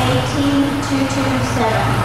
18227,